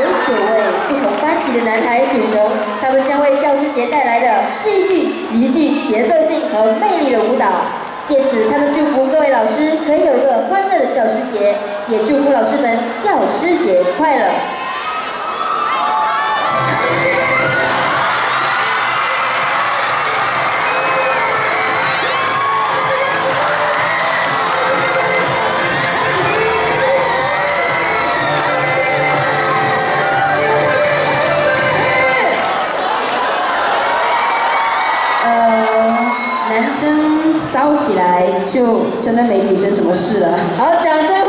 由九位不同班级的男孩组成，他们将为教师节带来的是一句极具节奏性和魅力的舞蹈。借此，他们祝福各位老师可以有个欢乐的教师节，也祝福老师们教师节快乐。就真的没女生什么事了。好，掌声。